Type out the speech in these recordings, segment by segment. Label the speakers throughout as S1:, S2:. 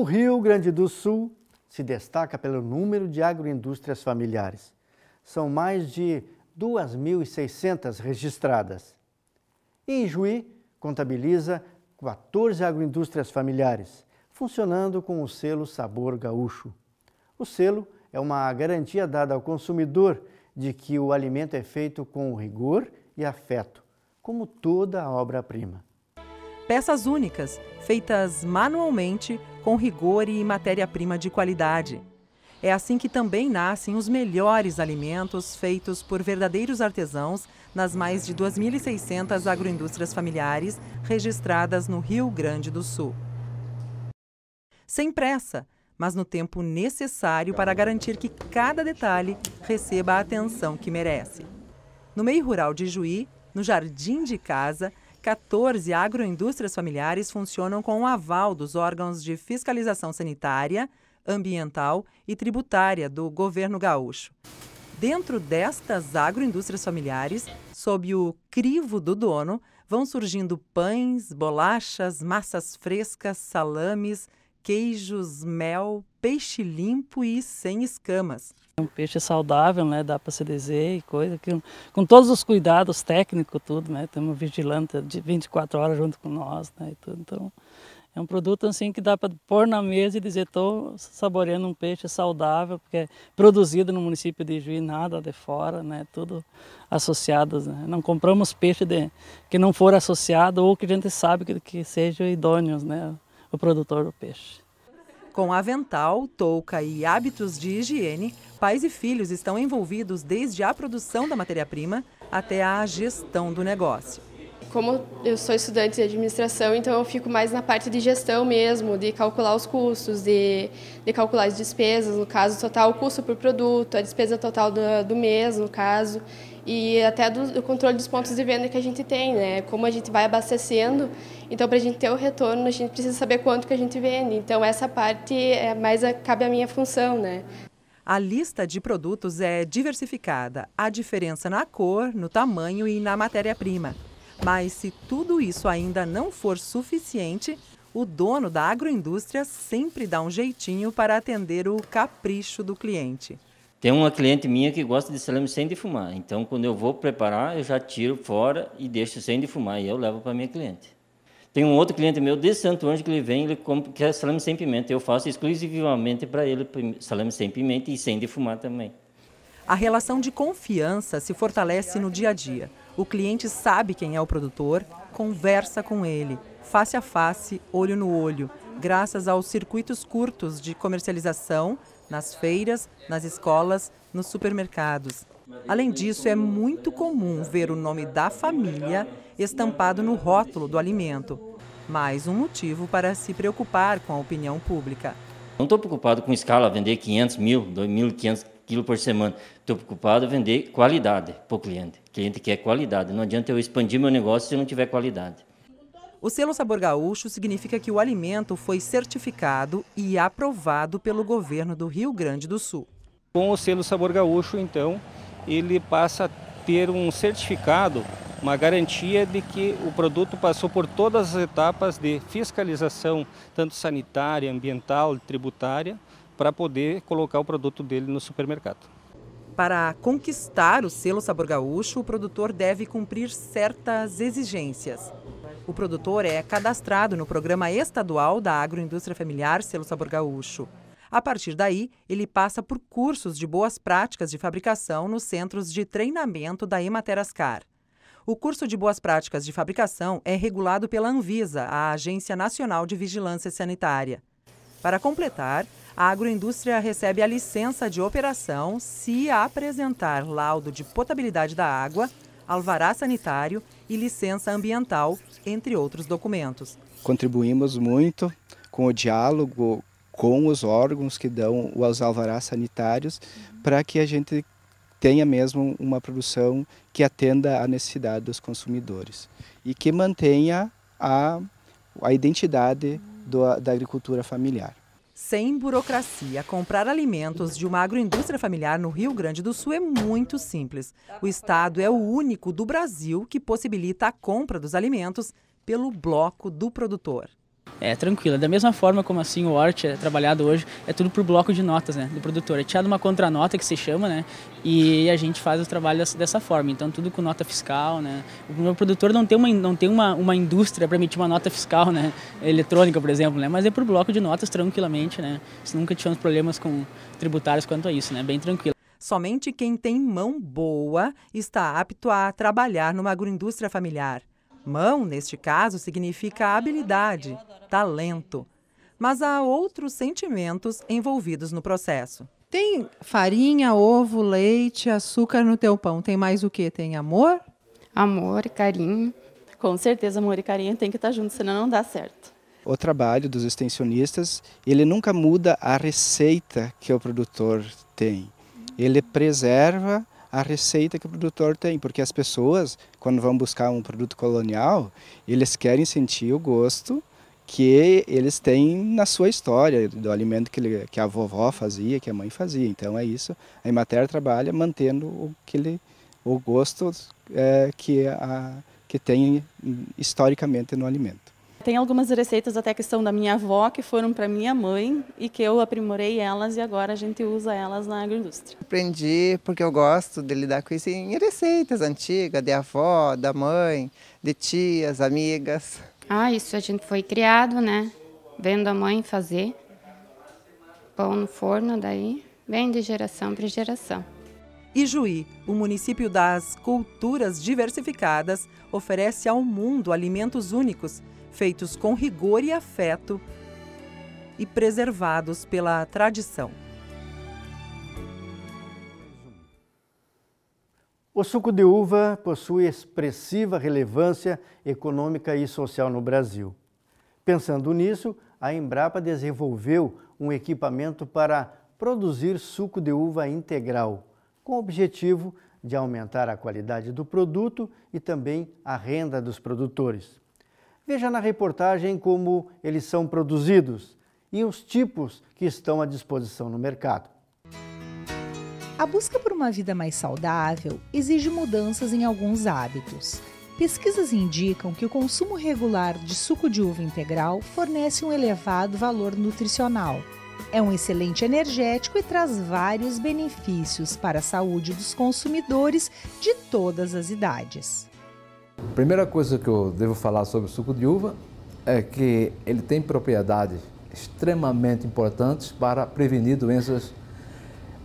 S1: O Rio Grande do Sul se destaca pelo número de agroindústrias familiares. São mais de 2.600 registradas. E Juí, contabiliza 14 agroindústrias familiares, funcionando com o selo Sabor Gaúcho. O selo é uma garantia dada ao consumidor de que o alimento é feito com rigor e afeto, como toda a obra-prima.
S2: Peças únicas, feitas manualmente, com rigor e matéria-prima de qualidade. É assim que também nascem os melhores alimentos feitos por verdadeiros artesãos nas mais de 2.600 agroindústrias familiares registradas no Rio Grande do Sul. Sem pressa, mas no tempo necessário para garantir que cada detalhe receba a atenção que merece. No meio rural de Juí, no jardim de casa, 14 agroindústrias familiares funcionam com o aval dos órgãos de fiscalização sanitária, ambiental e tributária do governo gaúcho. Dentro destas agroindústrias familiares, sob o crivo do dono, vão surgindo pães, bolachas, massas frescas, salames, queijos, mel, peixe limpo e sem escamas.
S3: Um peixe saudável, né? Dá para dizer e coisa que com todos os cuidados técnicos tudo, né? Temos vigilante de 24 horas junto com nós, né? Então é um produto assim que dá para pôr na mesa e dizer estou saboreando um peixe saudável, porque é produzido no município de Juiz, nada de fora, né? Tudo associado. Né? Não compramos peixe de, que não for associado ou que a gente sabe que, que sejam idôneos, né? O produtor do peixe.
S2: Com avental, touca e hábitos de higiene, pais e filhos estão envolvidos desde a produção da matéria-prima até a gestão do negócio.
S4: Como eu sou estudante de administração, então eu fico mais na parte de gestão mesmo, de calcular os custos, de, de calcular as despesas, no caso, total o custo por produto, a despesa total do, do mês, no caso e até do, do, controle dos pontos de venda que a gente tem, né? Como a gente vai abastecendo, então para a gente ter o retorno a gente precisa saber quanto que a gente vende. Então essa parte é mais a, cabe à minha função, né?
S2: A lista de produtos é diversificada, há diferença na cor, no tamanho e na matéria-prima. Mas se tudo isso ainda não for suficiente, o dono da agroindústria sempre dá um jeitinho para atender o capricho do cliente.
S5: Tem uma cliente minha que gosta de salame sem defumar. Então, quando eu vou preparar, eu já tiro fora e deixo sem defumar. E eu levo para minha cliente. Tem um outro cliente meu de Santo Anjo que ele vem, ele quer salame sem pimenta. Eu faço exclusivamente para ele salame sem pimenta e sem defumar também.
S2: A relação de confiança se fortalece no dia a dia. O cliente sabe quem é o produtor, conversa com ele, face a face, olho no olho, graças aos circuitos curtos de comercialização nas feiras, nas escolas, nos supermercados. Além disso, é muito comum ver o nome da família estampado no rótulo do alimento. Mais um motivo para se preocupar com a opinião pública.
S5: Não estou preocupado com escala, vender 500 mil, 2.500 quilos por semana. Estou preocupado em vender qualidade para o cliente. O cliente quer qualidade. Não adianta eu expandir meu negócio se não tiver qualidade.
S2: O selo Sabor Gaúcho significa que o alimento foi certificado e aprovado pelo governo do Rio Grande do Sul.
S6: Com o selo Sabor Gaúcho, então, ele passa a ter um certificado, uma garantia de que o produto passou por todas as etapas de fiscalização, tanto sanitária, ambiental, tributária, para poder colocar o produto dele no supermercado.
S2: Para conquistar o selo Sabor Gaúcho, o produtor deve cumprir certas exigências. O produtor é cadastrado no Programa Estadual da Agroindústria Familiar Selo Sabor Gaúcho. A partir daí, ele passa por cursos de boas práticas de fabricação nos centros de treinamento da Ematerascar. O curso de boas práticas de fabricação é regulado pela Anvisa, a Agência Nacional de Vigilância Sanitária. Para completar, a agroindústria recebe a licença de operação se apresentar laudo de potabilidade da água, alvará sanitário e licença ambiental, entre outros documentos.
S7: Contribuímos muito com o diálogo com os órgãos que dão os alvarás sanitários para que a gente tenha mesmo uma produção que atenda à necessidade dos consumidores e que mantenha a, a identidade do, da agricultura familiar.
S2: Sem burocracia, comprar alimentos de uma agroindústria familiar no Rio Grande do Sul é muito simples. O estado é o único do Brasil que possibilita a compra dos alimentos pelo bloco do produtor.
S3: É tranquila. Da mesma forma como assim o horte é trabalhado hoje, é tudo por bloco de notas, né, do produtor. É tirado uma contranota que se chama, né, e a gente faz o trabalho dessa forma. Então tudo com nota fiscal, né. O meu produtor não tem uma não tem uma, uma indústria para emitir uma nota fiscal, né, eletrônica, por exemplo, né, mas é por bloco de notas tranquilamente, né. Nunca tivemos problemas com tributários quanto a isso, né, bem tranquilo.
S2: Somente quem tem mão boa está apto a trabalhar numa agroindústria familiar. Mão, neste caso, significa habilidade, talento. Mas há outros sentimentos envolvidos no processo. Tem farinha, ovo, leite, açúcar no teu pão. Tem mais o que? Tem amor?
S8: Amor, carinho.
S9: Com certeza, amor e carinho tem que estar juntos, senão não dá certo.
S7: O trabalho dos extensionistas, ele nunca muda a receita que o produtor tem. Ele preserva a receita que o produtor tem, porque as pessoas, quando vão buscar um produto colonial, eles querem sentir o gosto que eles têm na sua história, do alimento que, ele, que a vovó fazia, que a mãe fazia. Então é isso. A Imater trabalha mantendo o, que ele, o gosto é, que, a, que tem historicamente no alimento.
S9: Tem algumas receitas até que são da minha avó, que foram para minha mãe e que eu aprimorei elas e agora a gente usa elas na agroindústria.
S10: Aprendi porque eu gosto de lidar com isso em receitas antigas, de avó, da mãe, de tias, amigas.
S8: Ah, isso a gente foi criado, né? Vendo a mãe fazer pão no forno, daí vem de geração para geração.
S2: Ijuí, o município das culturas diversificadas, oferece ao mundo alimentos únicos feitos com rigor e afeto e preservados pela tradição.
S1: O suco de uva possui expressiva relevância econômica e social no Brasil. Pensando nisso, a Embrapa desenvolveu um equipamento para produzir suco de uva integral, com o objetivo de aumentar a qualidade do produto e também a renda dos produtores. Veja na reportagem como eles são produzidos e os tipos que estão à disposição no mercado.
S11: A busca por uma vida mais saudável exige mudanças em alguns hábitos. Pesquisas indicam que o consumo regular de suco de uva integral fornece um elevado valor nutricional. É um excelente energético e traz vários benefícios para a saúde dos consumidores de todas as idades.
S12: A primeira coisa que eu devo falar sobre o suco de uva é que ele tem propriedades extremamente importantes para prevenir doenças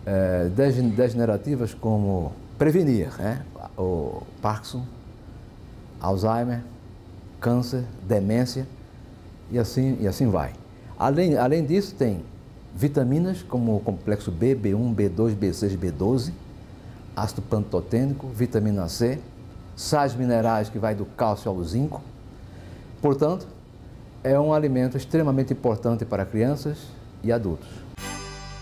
S12: é, degenerativas como prevenir né? o Parkinson, Alzheimer, câncer, demência e assim, e assim vai. Além, além disso, tem vitaminas como o complexo B, B1, B2, B6, B12, ácido pantotênico, vitamina C, sais minerais que vai do cálcio ao zinco. Portanto, é um alimento extremamente importante para crianças e adultos.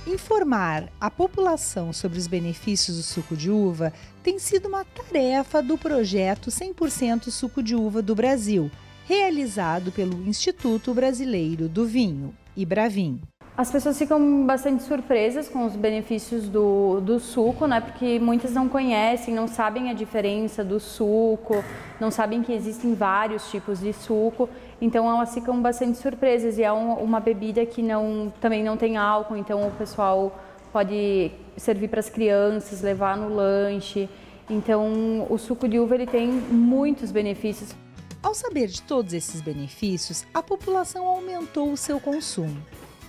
S11: Informar a população sobre os benefícios do suco de uva tem sido uma tarefa do projeto 100% Suco de Uva do Brasil, realizado pelo Instituto Brasileiro do Vinho, IBRAVIN.
S13: As pessoas ficam bastante surpresas com os benefícios do, do suco, né? Porque muitas não conhecem, não sabem a diferença do suco, não sabem que existem vários tipos de suco. Então elas ficam bastante surpresas e é um, uma bebida que não, também não tem álcool, então o pessoal pode servir para as crianças, levar no lanche. Então o suco de uva ele tem muitos benefícios.
S11: Ao saber de todos esses benefícios, a população aumentou o seu consumo.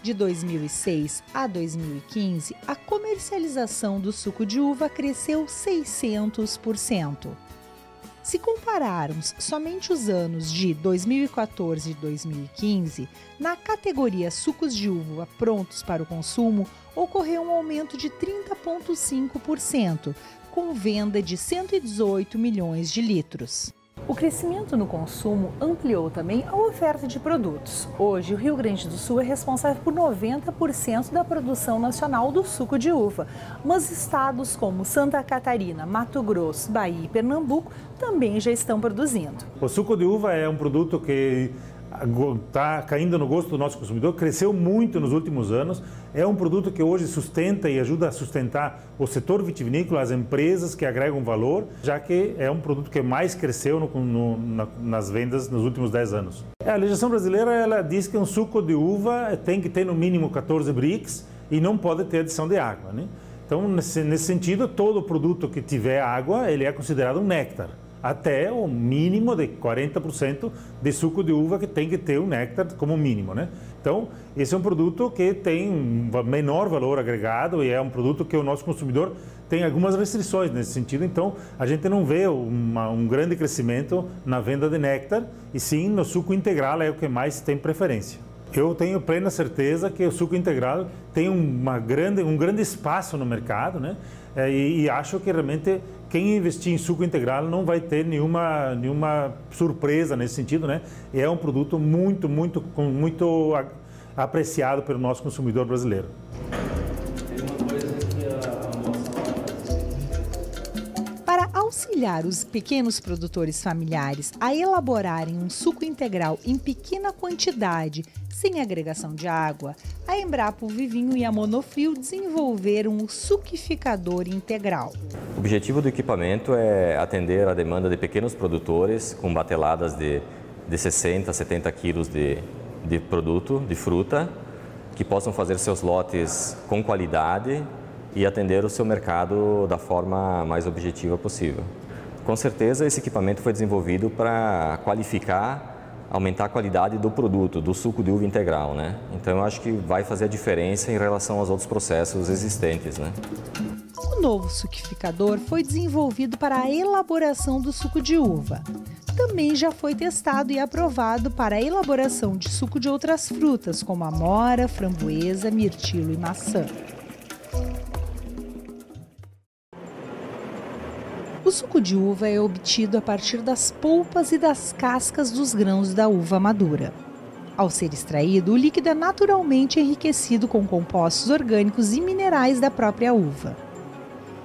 S11: De 2006 a 2015, a comercialização do suco de uva cresceu 600%. Se compararmos somente os anos de 2014 e 2015, na categoria sucos de uva prontos para o consumo, ocorreu um aumento de 30,5%, com venda de 118 milhões de litros.
S14: O crescimento no consumo ampliou também a oferta de produtos. Hoje, o Rio Grande do Sul é responsável por 90% da produção nacional do suco de uva, mas estados como Santa Catarina, Mato Grosso, Bahia e Pernambuco também já estão produzindo.
S15: O suco de uva é um produto que está caindo no gosto do nosso consumidor, cresceu muito nos últimos anos. É um produto que hoje sustenta e ajuda a sustentar o setor vitivinícola, as empresas que agregam valor, já que é um produto que mais cresceu no, no, na, nas vendas nos últimos 10 anos. A legislação brasileira ela diz que um suco de uva tem que ter no mínimo 14 brix e não pode ter adição de água. Né? Então, nesse, nesse sentido, todo produto que tiver água, ele é considerado um néctar até o mínimo de 40% de suco de uva que tem que ter o néctar como mínimo, né? Então, esse é um produto que tem um menor valor agregado e é um produto que o nosso consumidor tem algumas restrições nesse sentido. Então, a gente não vê uma, um grande crescimento na venda de néctar e sim no suco integral é o que mais tem preferência. Eu tenho plena certeza que o suco integral tem uma grande, um grande espaço no mercado, né? É, e, e acho que realmente quem investir em suco integral não vai ter nenhuma, nenhuma surpresa nesse sentido, né? É um produto muito, muito, muito apreciado pelo nosso consumidor brasileiro.
S11: Auxiliar os pequenos produtores familiares a elaborarem um suco integral em pequena quantidade sem agregação de água, a Embrapa Vivinho e a Monofrio desenvolveram o suquificador integral.
S16: O objetivo do equipamento é atender a demanda de pequenos produtores com bateladas de, de 60 a 70 quilos de, de produto, de fruta, que possam fazer seus lotes com qualidade e atender o seu mercado da forma mais objetiva possível. Com certeza, esse equipamento foi desenvolvido para qualificar aumentar a qualidade do produto, do suco de uva integral, né? Então eu acho que vai fazer a diferença em relação aos outros processos existentes, né?
S11: O novo suquificador foi desenvolvido para a elaboração do suco de uva. Também já foi testado e aprovado para a elaboração de suco de outras frutas, como amora, framboesa, mirtilo e maçã. Suco de uva é obtido a partir das polpas e das cascas dos grãos da uva madura. Ao ser extraído, o líquido é naturalmente enriquecido com compostos orgânicos e minerais da própria uva.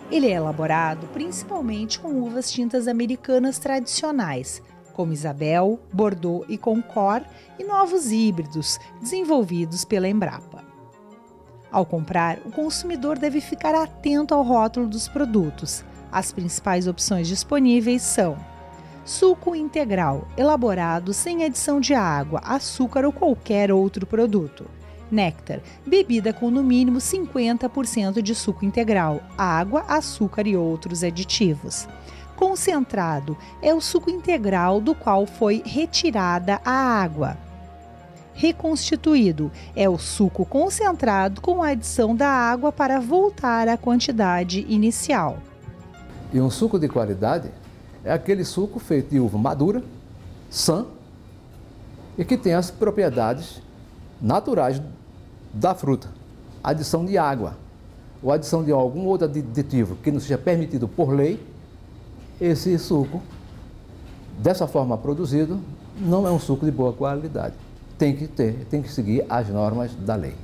S11: Ele é elaborado principalmente com uvas tintas americanas tradicionais, como Isabel, Bordeaux e Concord, e novos híbridos desenvolvidos pela Embrapa. Ao comprar, o consumidor deve ficar atento ao rótulo dos produtos, as principais opções disponíveis são suco integral, elaborado sem adição de água, açúcar ou qualquer outro produto. Néctar, bebida com no mínimo 50% de suco integral, água, açúcar e outros aditivos. Concentrado é o suco integral do qual foi retirada a água. Reconstituído é o suco concentrado com a adição da água para voltar à quantidade inicial.
S12: E um suco de qualidade é aquele suco feito de uva madura, sã e que tem as propriedades naturais da fruta. Adição de água ou adição de algum outro aditivo que não seja permitido por lei, esse suco, dessa forma produzido, não é um suco de boa qualidade. Tem que ter, tem que seguir as normas da lei.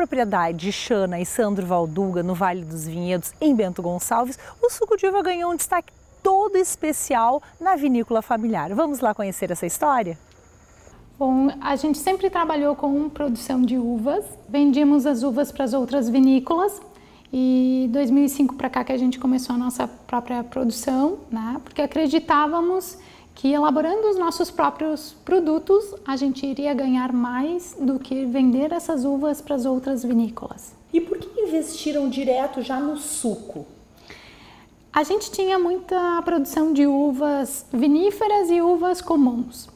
S14: Propriedade de Xana e Sandro Valduga, no Vale dos Vinhedos, em Bento Gonçalves, o suco de uva ganhou um destaque todo especial na vinícola familiar. Vamos lá conhecer essa história?
S17: Bom, a gente sempre trabalhou com produção de uvas, vendíamos as uvas para as outras vinícolas e 2005 para cá que a gente começou a nossa própria produção, né? Porque acreditávamos que elaborando os nossos próprios produtos, a gente iria ganhar mais do que vender essas uvas para as outras vinícolas.
S14: E por que investiram direto já no suco?
S17: A gente tinha muita produção de uvas viníferas e uvas comuns.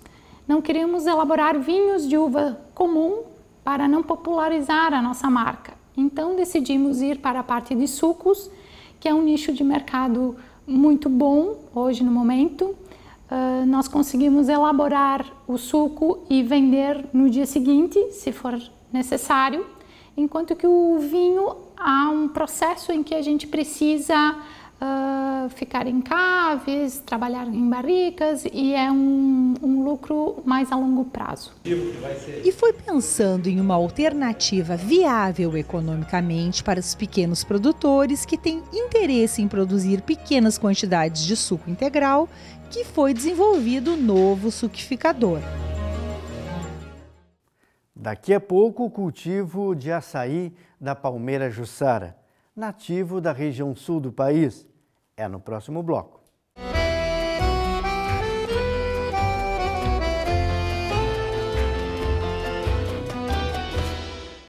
S17: Não queríamos elaborar vinhos de uva comum para não popularizar a nossa marca. Então decidimos ir para a parte de sucos, que é um nicho de mercado muito bom hoje no momento uh, nós conseguimos elaborar o suco e vender no dia seguinte, se for necessário, enquanto que o vinho há um processo em que a gente precisa uh, ficar em caves, trabalhar em barricas e é um, um lucro mais a longo prazo.
S11: E foi pensando em uma alternativa viável economicamente para os pequenos produtores que têm interesse em produzir pequenas quantidades de suco integral que foi desenvolvido o novo suquificador.
S1: Daqui a pouco, o cultivo de açaí da palmeira jussara, nativo da região sul do país. É no próximo bloco.